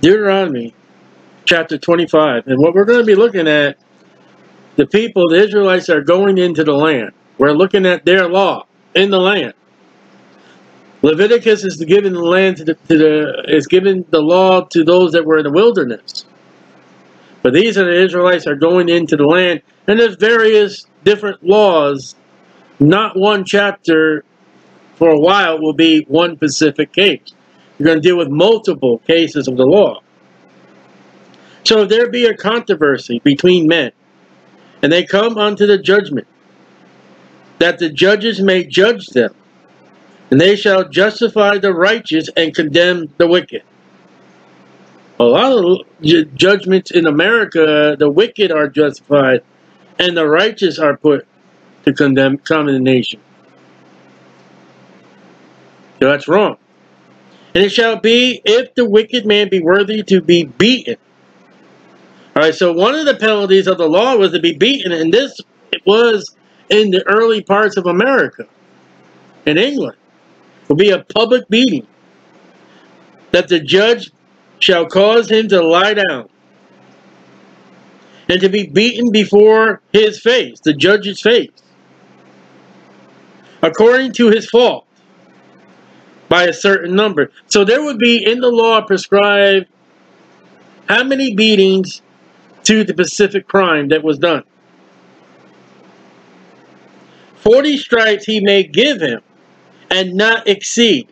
Deuteronomy chapter 25. And what we're going to be looking at, the people, the Israelites are going into the land. We're looking at their law in the land. Leviticus is given the land to the, to the is given the law to those that were in the wilderness. But these are the Israelites are going into the land, and there's various different laws. Not one chapter for a while will be one specific case. You're going to deal with multiple cases of the law. So if there be a controversy between men, and they come unto the judgment, that the judges may judge them, and they shall justify the righteous and condemn the wicked. A lot of judgments in America, the wicked are justified, and the righteous are put to condemn condemnation. So that's wrong. And it shall be if the wicked man be worthy to be beaten. All right, so one of the penalties of the law was to be beaten, and this it was in the early parts of America, in England will be a public beating, that the judge shall cause him to lie down and to be beaten before his face, the judge's face, according to his fault, by a certain number. So there would be in the law prescribed how many beatings to the specific crime that was done. 40 stripes he may give him and not exceed.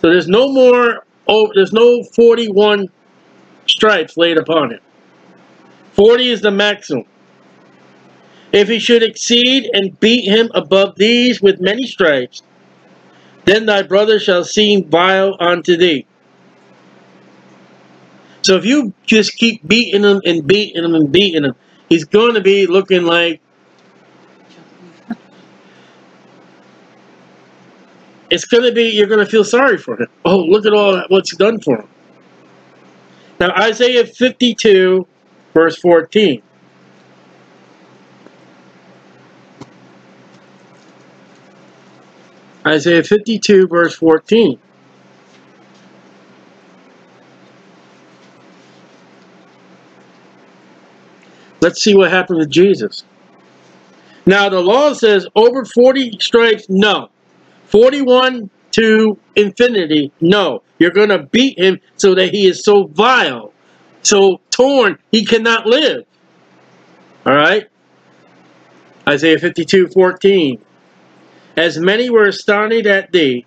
So there's no more, oh, there's no 41 stripes laid upon him. 40 is the maximum. If he should exceed and beat him above these with many stripes, then thy brother shall seem vile unto thee. So if you just keep beating him and beating him and beating him, he's going to be looking like it's going to be, you're going to feel sorry for him. Oh, look at all that, what's done for him. Now, Isaiah 52, verse 14. Isaiah 52, verse 14. Let's see what happened with Jesus. Now, the law says over 40 stripes, no. 41 to infinity, no. You're going to beat him so that he is so vile, so torn, he cannot live. All right? Isaiah 52, 14. As many were astonished at thee,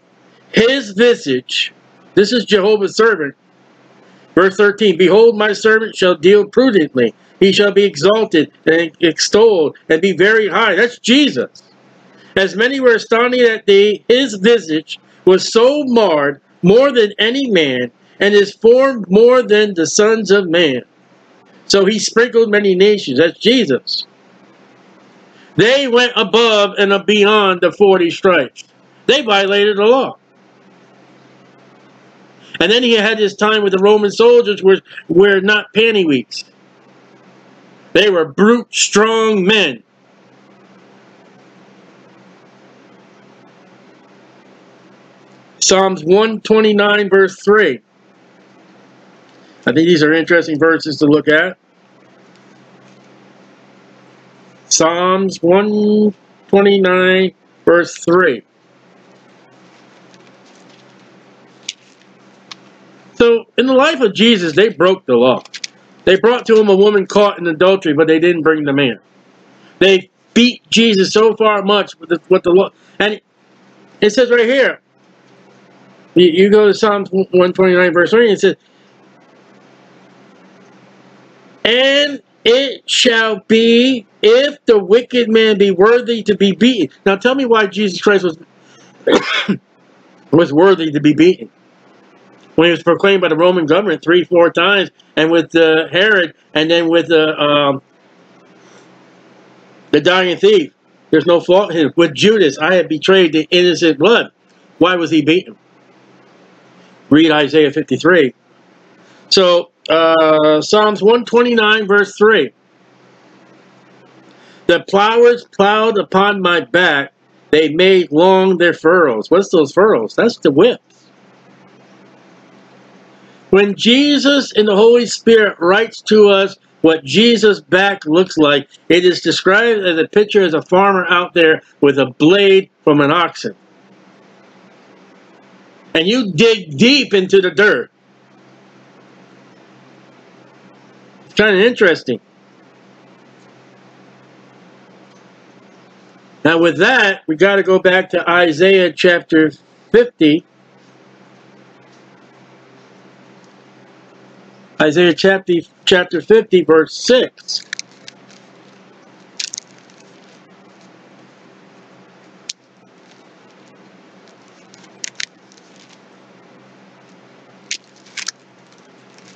his visage, this is Jehovah's servant. Verse 13, Behold, my servant shall deal prudently. He shall be exalted and extolled and be very high. That's Jesus. As many were astonished at thee, his visage was so marred more than any man, and is formed more than the sons of man. So he sprinkled many nations. That's Jesus. They went above and beyond the 40 stripes. They violated the law. And then he had his time with the Roman soldiers were, were not panty weeks. They were brute, strong men. Psalms 129 verse 3. I think these are interesting verses to look at. Psalms 129 verse 3. So, in the life of Jesus, they broke the law. They brought to him a woman caught in adultery, but they didn't bring the man. They beat Jesus so far much with the, with the law. And it says right here, you, you go to Psalms 129 verse 3, it says, And it shall be if the wicked man be worthy to be beaten. Now tell me why Jesus Christ was was worthy to be beaten. When he was proclaimed by the Roman government three, four times, and with uh, Herod, and then with uh, um, the dying thief. There's no fault in him. With Judas, I have betrayed the innocent blood. Why was he beaten? Read Isaiah 53. So, uh, Psalms 129, verse 3. The plowers plowed upon my back. They made long their furrows. What's those furrows? That's the whips. When Jesus and the Holy Spirit writes to us what Jesus' back looks like, it is described as a picture as a farmer out there with a blade from an oxen. And you dig deep into the dirt. It's kind of interesting. Now with that, we got to go back to Isaiah chapter 50. Isaiah chapter, chapter 50, verse 6.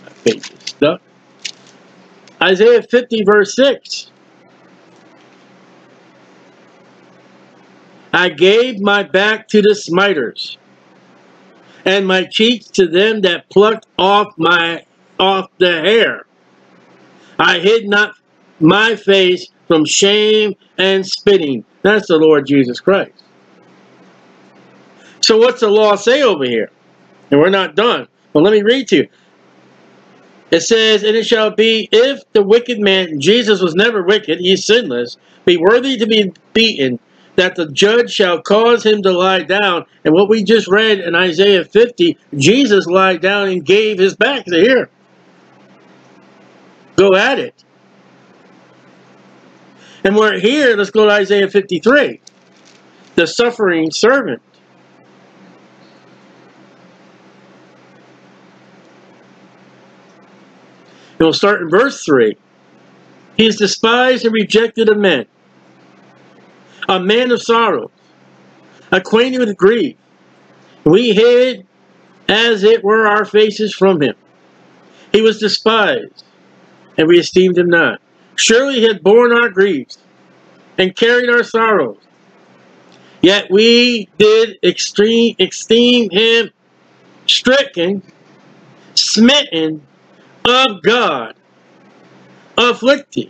My page stuck. Isaiah 50, verse 6. I gave my back to the smiters, and my cheeks to them that plucked off my off the hair. I hid not my face from shame and spitting. That's the Lord Jesus Christ. So what's the law say over here? And we're not done. Well, let me read to you. It says, And it shall be, if the wicked man, Jesus was never wicked, he's sinless, be worthy to be beaten, that the judge shall cause him to lie down. And what we just read in Isaiah 50, Jesus lied down and gave his back to here. Go at it. And we're here, let's go to Isaiah 53. The suffering servant. And we'll start in verse 3. He is despised and rejected of men, a man of sorrows, acquainted with grief. We hid as it were our faces from him. He was despised, and we esteemed him not. Surely he had borne our griefs and carried our sorrows. Yet we did extreme, esteem him stricken, smitten of God, afflicted.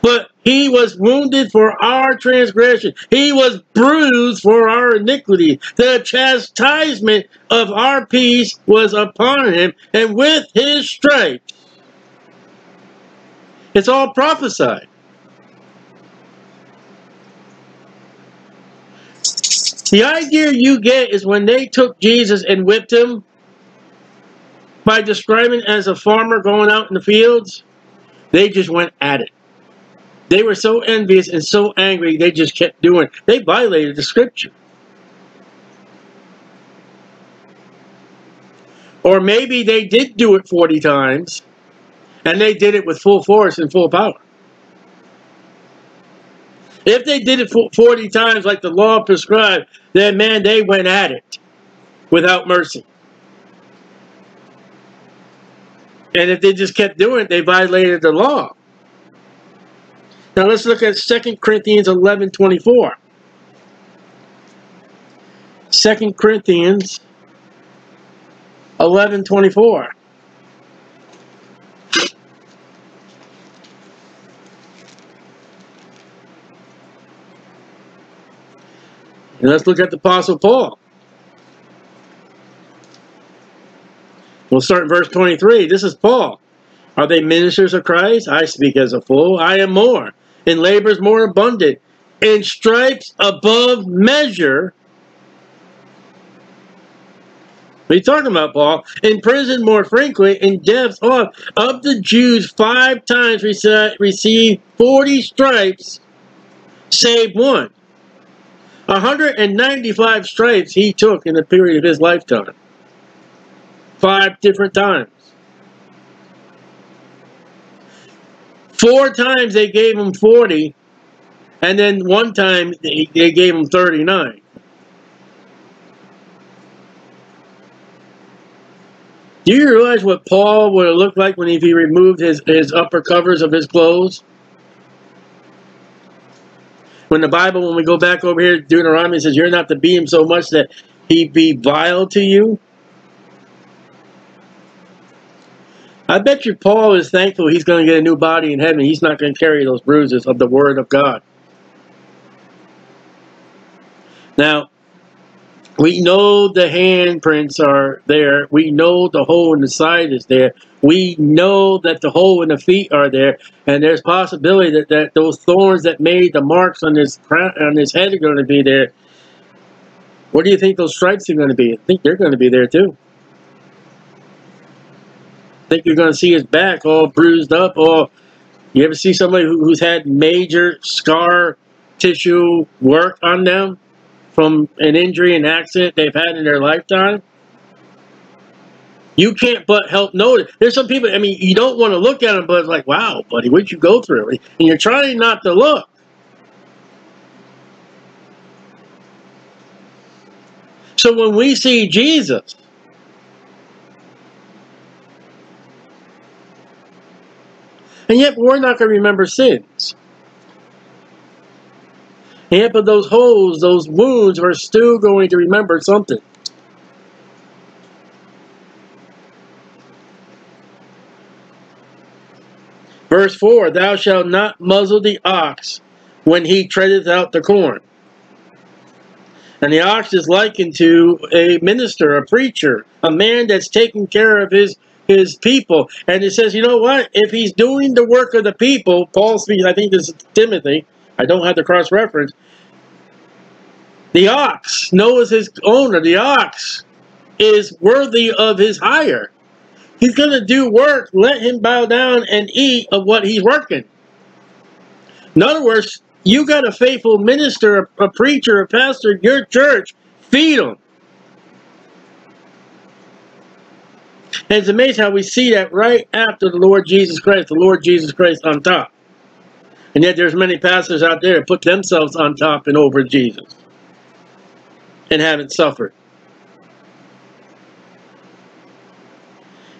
But he was wounded for our transgression. He was bruised for our iniquity. The chastisement of our peace was upon him, and with his stripes. It's all prophesied. The idea you get is when they took Jesus and whipped him by describing as a farmer going out in the fields, they just went at it. They were so envious and so angry, they just kept doing it. They violated the scripture. Or maybe they did do it 40 times, and they did it with full force and full power. If they did it 40 times like the law prescribed, then man, they went at it without mercy. And if they just kept doing it, they violated the law. Now let's look at 2 Corinthians 11, 24. 2 Corinthians 11, 24. And let's look at the Apostle Paul. We'll start in verse 23. This is Paul. Are they ministers of Christ? I speak as a fool. I am more. In labors more abundant. In stripes above measure. What are you talking about, Paul? In prison more frequently. In deaths off. Of the Jews, five times received 40 stripes, save one. 195 stripes he took in the period of his lifetime. Five different times. Four times they gave him 40, and then one time they, they gave him 39. Do you realize what Paul would have looked like when if he removed his, his upper covers of his clothes? When the Bible, when we go back over here, Deuteronomy says, you're not to be him so much that he be vile to you. I bet you Paul is thankful he's going to get a new body in heaven. He's not going to carry those bruises of the word of God. Now, We know the handprints are there. We know the hole in the side is there. We know that the hole in the feet are there, and there's possibility that, that those thorns that made the marks on his crown, on his head are going to be there. What do you think those stripes are going to be? I think they're going to be there too. Think you're going to see his back all bruised up. All you ever see somebody who, who's had major scar tissue work on them? from an injury and accident they've had in their lifetime, you can't but help notice. There's some people, I mean, you don't want to look at them, but it's like, wow, buddy, what'd you go through? And you're trying not to look. So when we see Jesus, and yet we're not going to remember sins. Yeah, but those holes, those wounds are still going to remember something. Verse 4, Thou shalt not muzzle the ox when he treadeth out the corn. And the ox is likened to a minister, a preacher, a man that's taking care of his his people. And it says, you know what? If he's doing the work of the people, Paul speaks, I think this is Timothy, I don't have the cross-reference. The ox knows his owner. The ox is worthy of his hire. He's going to do work. Let him bow down and eat of what he's working. In other words, you got a faithful minister, a, preacher, a pastor in your church. Feed them. And it's amazing how we see that right after the Lord Jesus Christ, the Lord Jesus Christ on top. And yet there's many pastors out there that put themselves on top and over Jesus and haven't suffered.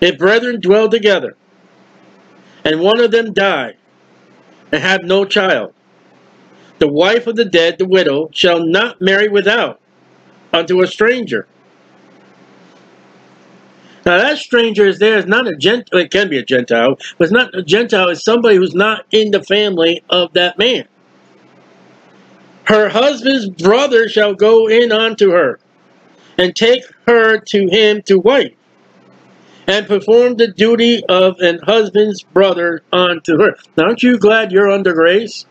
If brethren dwell together, and one of them die, and have no child, the wife of the dead, the widow, shall not marry without unto a stranger. Now that stranger is there is not a Gentile, it can be a Gentile, but it's not a Gentile, it's somebody who's not in the family of that man. Her husband's brother shall go in unto her, and take her to him to wife, and perform the duty of an husband's brother unto her. Now, aren't you glad you're under grace?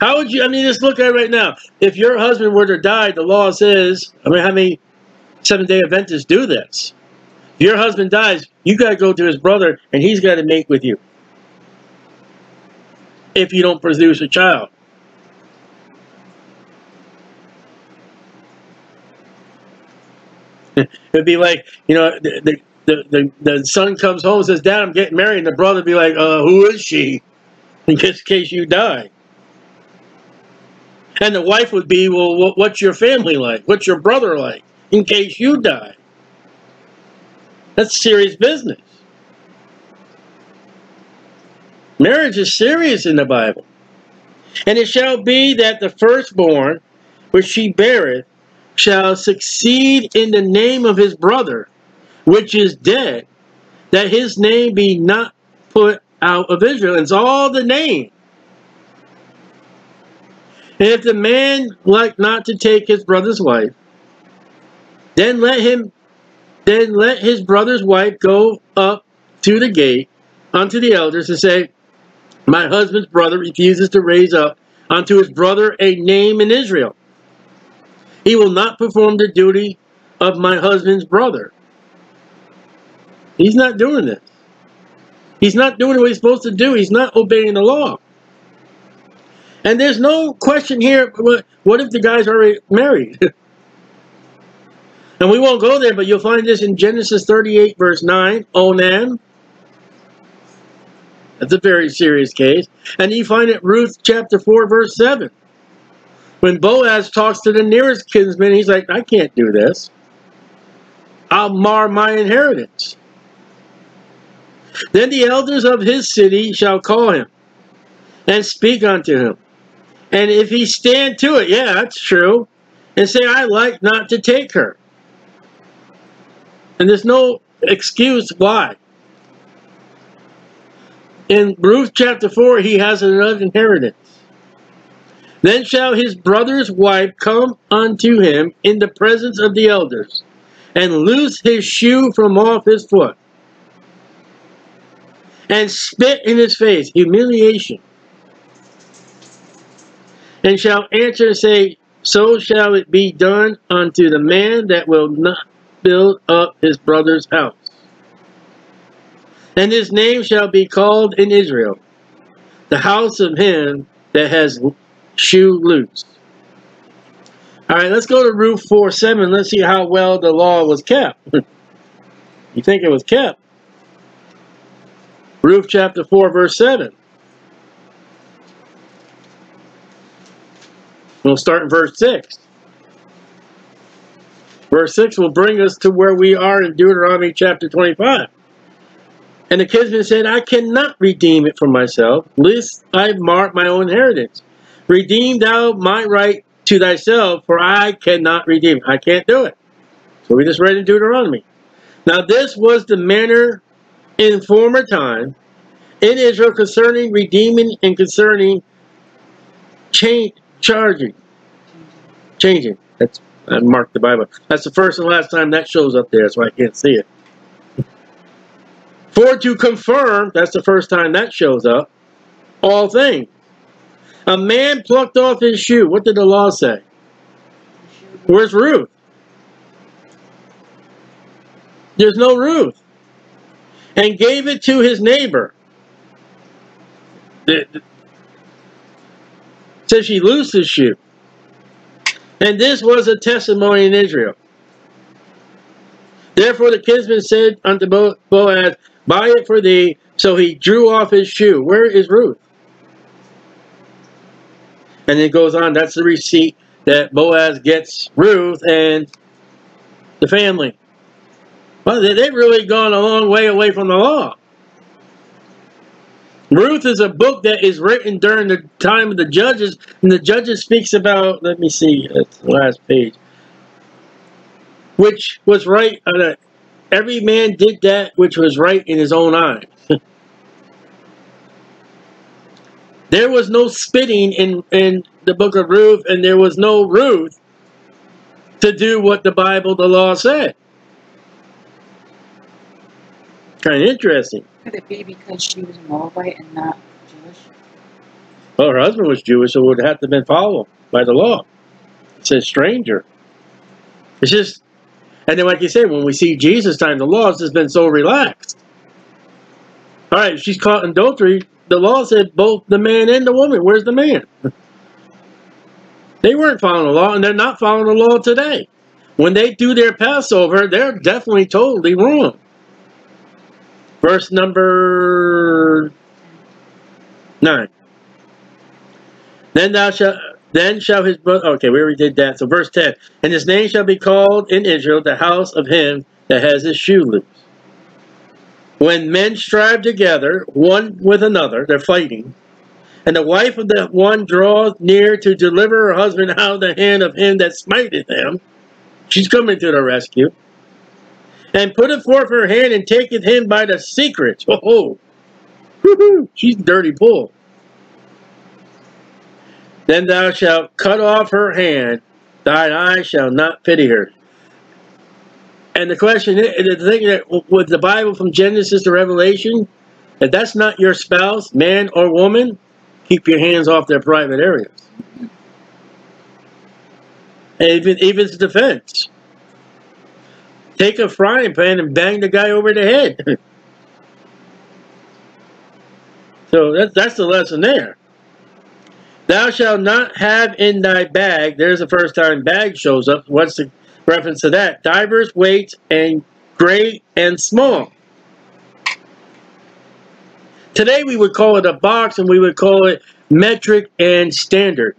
How would you, I mean, just look at it right now. If your husband were to die, the law says, I mean, how many Seventh-day Adventists do this? If your husband dies, you got to go to his brother, and he's got to mate with you. If you don't produce a child. It'd be like, you know, the, the, the, the son comes home and says, Dad, I'm getting married. And the brother would be like, uh, who is she? In case you die. And the wife would be, well, what's your family like? What's your brother like? In case you die. That's serious business. Marriage is serious in the Bible. And it shall be that the firstborn, which she beareth, shall succeed in the name of his brother, which is dead, that his name be not put out of Israel. It's all the name. And if the man like not to take his brother's wife, then let him then let his brother's wife go up to the gate unto the elders and say, My husband's brother refuses to raise up unto his brother a name in Israel. He will not perform the duty of my husband's brother. He's not doing this. He's not doing what he's supposed to do. He's not obeying the law. And there's no question here, what if the guy's already married? and we won't go there, but you'll find this in Genesis 38, verse 9, Onan. That's a very serious case. And you find it Ruth chapter 4, verse 7. When Boaz talks to the nearest kinsman, he's like, I can't do this. I'll mar my inheritance. Then the elders of his city shall call him and speak unto him. And if he stand to it, yeah, that's true, and say, I like not to take her. And there's no excuse why. In Ruth chapter 4, he has another inheritance. Then shall his brother's wife come unto him in the presence of the elders, and loose his shoe from off his foot, and spit in his face, humiliation, and shall answer and say, So shall it be done unto the man that will not build up his brother's house. And his name shall be called in Israel, the house of him that has shoe loose. All right, let's go to Ruth 4 7. Let's see how well the law was kept. you think it was kept? Ruth chapter 4, verse 7. We'll start in verse 6. Verse 6 will bring us to where we are in Deuteronomy chapter 25. And the kinsman said, I cannot redeem it for myself, lest I mark my own inheritance. Redeem thou my right to thyself, for I cannot redeem. I can't do it. So we just read in Deuteronomy. Now this was the manner in former time in Israel concerning redeeming and concerning change, charging, changing. That's I marked the Bible. That's the first and last time that shows up there, so I can't see it. For to confirm, that's the first time that shows up, all things. A man plucked off his shoe. What did the law say? Where's Ruth? There's no Ruth. And gave it to his neighbor. It says she loosed his shoe. And this was a testimony in Israel. Therefore the kinsman said unto Boaz, Buy it for thee. So he drew off his shoe. Where is Ruth? And it goes on. That's the receipt that Boaz gets Ruth and the family. Well, they've really gone a long way away from the law. Ruth is a book that is written during the time of the judges, and the judges speaks about, let me see, it's the last page, which was right, uh, every man did that which was right in his own eyes. there was no spitting in, in the book of Ruth, and there was no Ruth to do what the Bible, the law said. Kind of interesting. Could it be because she was a Moabite and not Jewish? Well, her husband was Jewish, so it would have to have been followed by the law. It says stranger. It's just, and then like you said, when we see Jesus time, the law has been so relaxed. All right, she's caught in adultery. The law said both the man and the woman. Where's the man? they weren't following the law, and they're not following the law today. When they do their Passover, they're definitely totally wrong. Verse number 9. Then thou shalt then shall his brother okay, we already did that. So verse 10. And his name shall be called in Israel the house of him that has his shoe loose. When men strive together, one with another, they're fighting, and the wife of the one draweth near to deliver her husband out of the hand of him that smiteth him, she's coming to the rescue and putteth forth her hand and taketh him by the secret. Oh, she's dirty bull. Then thou shalt cut off her hand, thine eye shall not pity her. And the question, is the thing that with the Bible from Genesis to Revelation, if that's not your spouse, man or woman, keep your hands off their private areas. Even, even it's defense take a frying pan and bang the guy over the head. so that, that's the lesson there. Thou shalt not have in thy bag, there's the first time bag shows up. What's the reference to that? Divers weights and great and small. Today we would call it a box and we would call it metric and standard.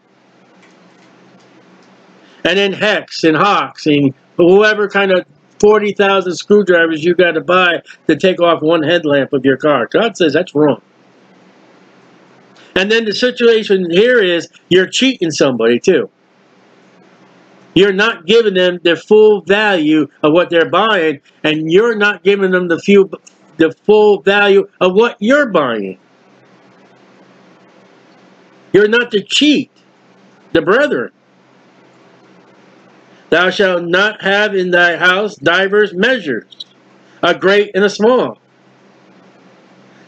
And then hex and hox and whoever kind of 40,000 screwdrivers you got to buy to take off one headlamp of your car. God says that's wrong. And then the situation here is you're cheating somebody too. You're not giving them the full value of what they're buying, and you're not giving them the few, the full value of what you're buying. You're not to cheat. the brethren. Thou shalt not have in thy house divers measures, a great and a small.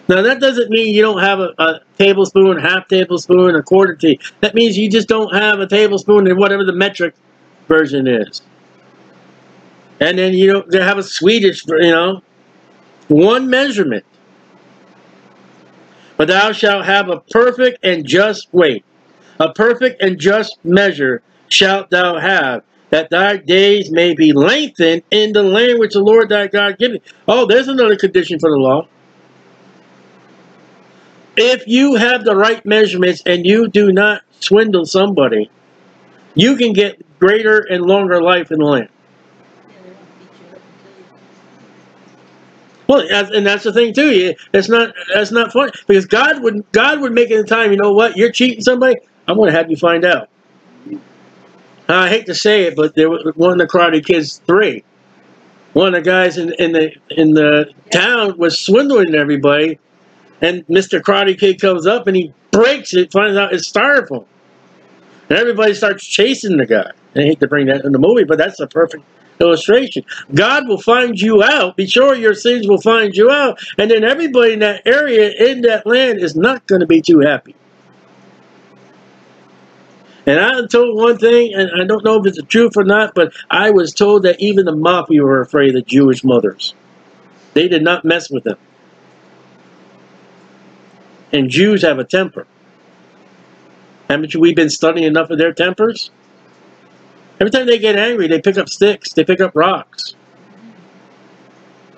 Now that doesn't mean you don't have a, a tablespoon, half tablespoon, a quarter tea. That means you just don't have a tablespoon in whatever the metric version is. And then you don't have a Swedish, you know, one measurement. But thou shalt have a perfect and just weight. A perfect and just measure shalt thou have, that thy days may be lengthened in the land which the Lord thy God giveth. Oh, there's another condition for the law. If you have the right measurements and you do not swindle somebody, you can get greater and longer life in the land. Well, and that's the thing too. It's not that's not funny because God would God would make it a time. You know what? You're cheating somebody. I'm going to have you find out. I hate to say it, but there was one of the Karate Kids three. One of the guys in, in the in the town was swindling everybody, and Mr. Karate Kid comes up and he breaks it, finds out it's styrofoam, and everybody starts chasing the guy. I hate to bring that in the movie, but that's a perfect illustration. God will find you out. Be sure your sins will find you out. And then everybody in that area, in that land, is not going to be too happy. And I told one thing, and I don't know if it's the truth or not, but I was told that even the mafia were afraid of the Jewish mothers. They did not mess with them. And Jews have a temper. Haven't we been studying enough of their tempers? Every time they get angry, they pick up sticks. They pick up rocks.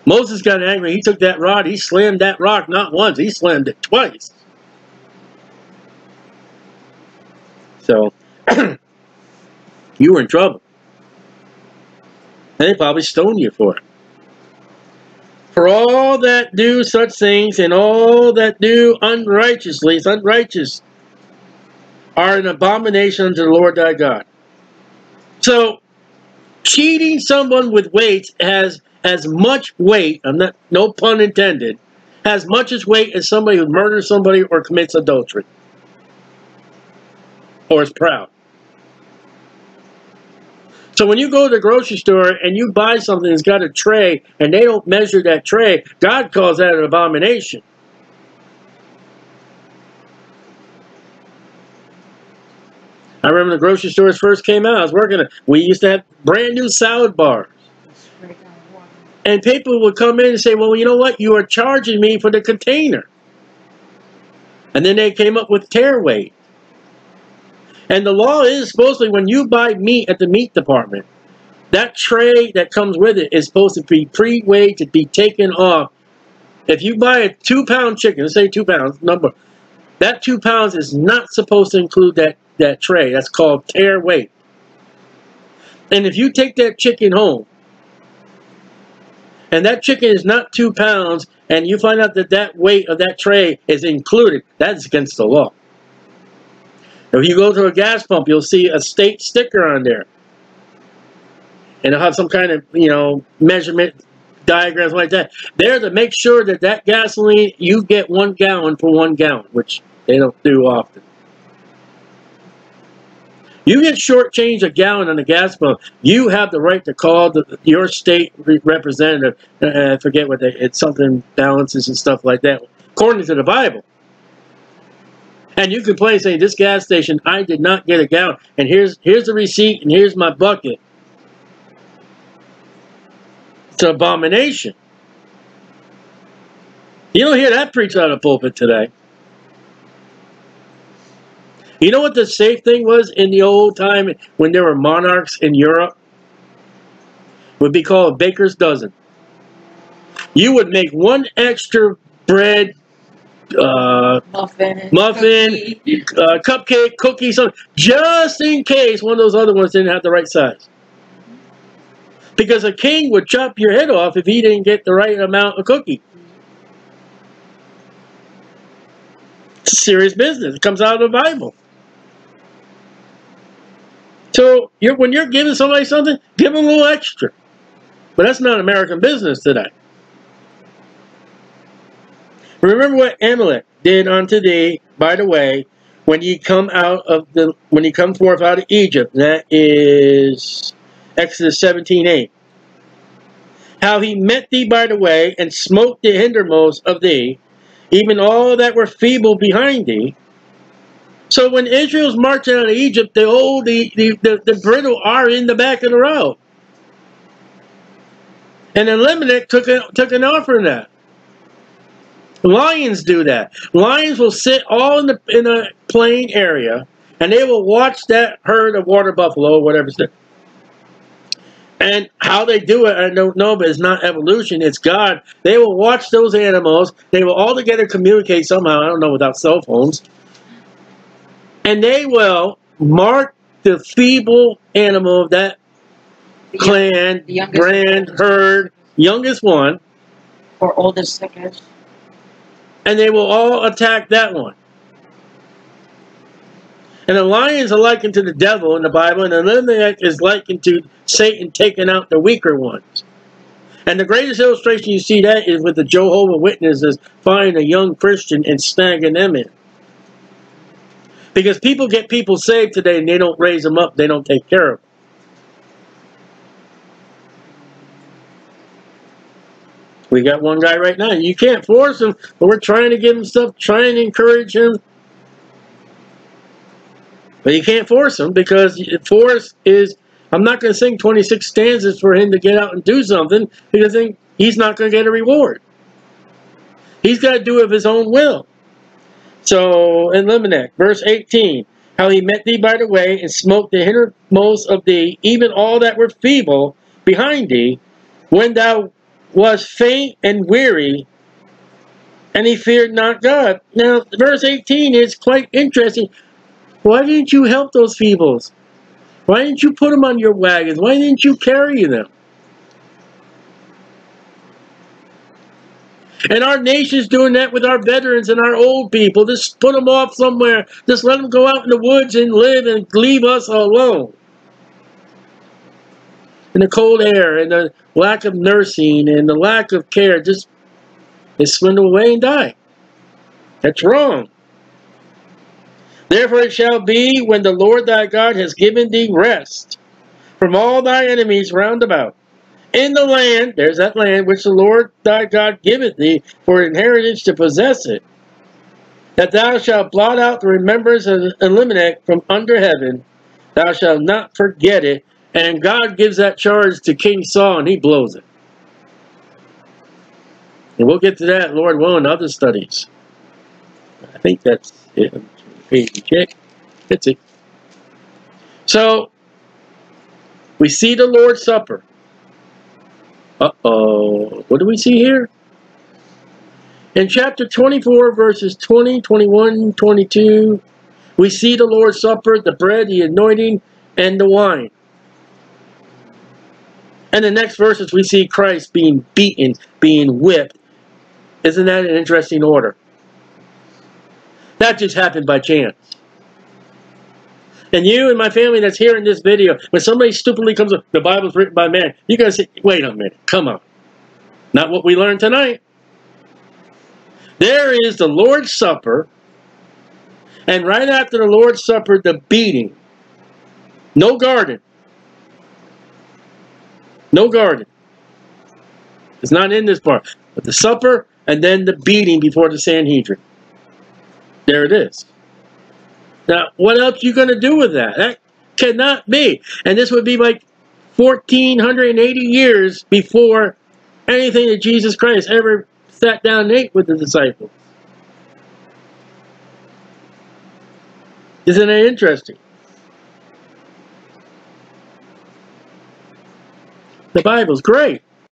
Moses got angry. He took that rod. He slammed that rock not once. He slammed it twice. So, you were in trouble. And they probably stoned you for it. For all that do such things and all that do unrighteously, it's unrighteous, are an abomination unto the Lord thy God. So, cheating someone with weights has as much weight, I'm not, no pun intended, has much as weight as somebody who murders somebody or commits adultery. Or is proud. So when you go to the grocery store and you buy something that's got a tray and they don't measure that tray, God calls that an abomination. I remember the grocery stores first came out. I was working. We used to have brand new salad bars. And people would come in and say, well, you know what? You are charging me for the container. And then they came up with tare weight. And the law is supposedly when you buy meat at the meat department, that tray that comes with it is supposed to be pre-weighed to be taken off. If you buy a two-pound chicken, say two pounds, number, that two pounds is not supposed to include that that tray. That's called tare weight. And if you take that chicken home, and that chicken is not two pounds, and you find out that that weight of that tray is included, that's against the law. If you go to a gas pump, you'll see a state sticker on there. And it'll have some kind of, you know, measurement diagrams like that. There to make sure that that gasoline, you get one gallon for one gallon, which they don't do often. You get shortchanged a gallon on a gas pump. You have the right to call the, your state representative. Uh, I forget what they, it's something balances and stuff like that, according to the Bible. And you can complain saying, this gas station, I did not get a gallon. And here's, here's the receipt and here's my bucket. It's an abomination. You don't hear that preached out of pulpit today. You know what the safe thing was in the old time when there were monarchs in Europe? would be called a baker's dozen. You would make one extra bread, uh, muffin, muffin, cookie. Uh, cupcake, cookie, something, just in case one of those other ones didn't have the right size. Because a king would chop your head off if he didn't get the right amount of cookie. It's a serious business. It comes out of the Bible. So you're, when you're giving somebody something, give them a little extra. But that's not American business today. Remember what Amalek did unto thee, by the way, when ye come out of the when ye come forth out of Egypt. That is Exodus 17, 8. How he met thee by the way, and smote the hindermost of thee, even all that were feeble behind thee. So when Israel's marching out of Egypt, the old, the, the, the, the brittle are in the back of the row. And Amalek took, a, took an offer in that. Lions do that. Lions will sit all in the in a plain area, and they will watch that herd of water buffalo, or whatever. And how they do it, I don't know, but it's not evolution, it's God. They will watch those animals. They will all together communicate somehow, I don't know, without cell phones. And they will mark the feeble animal of that The clan, brand, herd, youngest one, Or oldest, sickest. And they will all attack that one. And the lions are likened to the devil in the Bible, and the Amalek is likened to Satan taking out the weaker ones. And the greatest illustration you see that is with the Jehovah Witnesses finding a young Christian and snagging them in. Because people get people saved today and they don't raise them up, they don't take care of them. We got one guy right now. You can't force him, but we're trying to give him stuff, trying to encourage him. But you can't force him because force is, I'm not going to sing 26 stanzas for him to get out and do something because then he's not going to get a reward. He's got to do it of his own will. So, in Amalek, verse 18, how he met thee by the way and smote the hindermost of thee, even all that were feeble behind thee, when thou was faint and weary, and he feared not God. Now, verse 18 is quite interesting. Why didn't you help those feebles? Why didn't you put them on your wagons? Why didn't you carry them? And our nation's doing that with our veterans and our old people. Just put them off somewhere. Just let them go out in the woods and live and leave us alone. And the cold air and the lack of nursing and the lack of care just they swindle away and die. That's wrong. Therefore it shall be when the Lord thy God has given thee rest from all thy enemies round about in the land, there's that land which the Lord thy God giveth thee for inheritance to possess it, that thou shalt blot out the remembrance of Amalek from under heaven, thou shalt not forget it. And God gives that charge to King Saul, and he blows it. And we'll get to that, Lord willing, in other studies. I think that's it. That's it. So, we see the Lord's Supper. Uh-oh. What do we see here? In chapter 24, verses 20, 21, 22, we see the Lord's Supper, the bread, the anointing, and the wine. And the next verses, we see Christ being beaten, being whipped. Isn't that an interesting order? That just happened by chance. And you and my family that's here in this video, when somebody stupidly comes up, the Bible's written by man, you gotta say, wait a minute, come on. Not what we learned tonight. There is the Lord's Supper, and right after the Lord's Supper, the beating. No garden. No garden. It's not in this part. But the supper and then the beating before the Sanhedrin. There it is. Now, what else are you going to do with that? That cannot be. And this would be like 1,480 years before anything that Jesus Christ ever sat down and ate with the disciples. Isn't that interesting? The Bible's great.